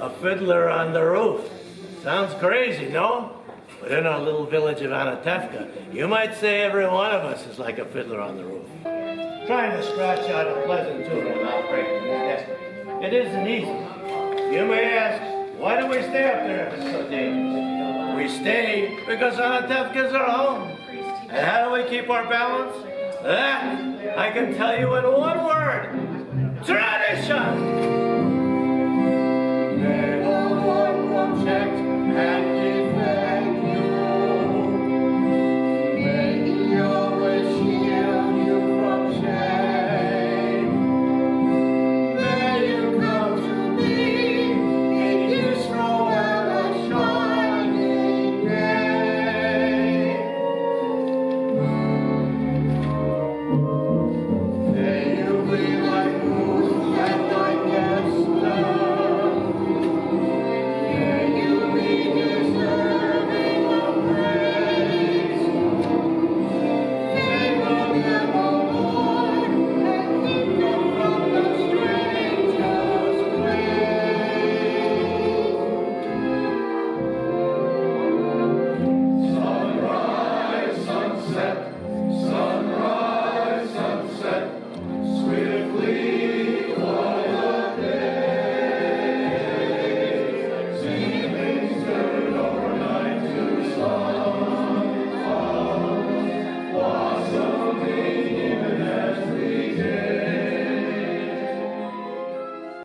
A fiddler on the roof. Sounds crazy, no? But in our little village of Anatevka, you might say every one of us is like a fiddler on the roof. Trying to scratch out a pleasant tune without breaking the desk. It isn't easy. You may ask, why do we stay up there if it's so dangerous? We stay because Anatevka is our home. And how do we keep our balance? That I can tell you in one word.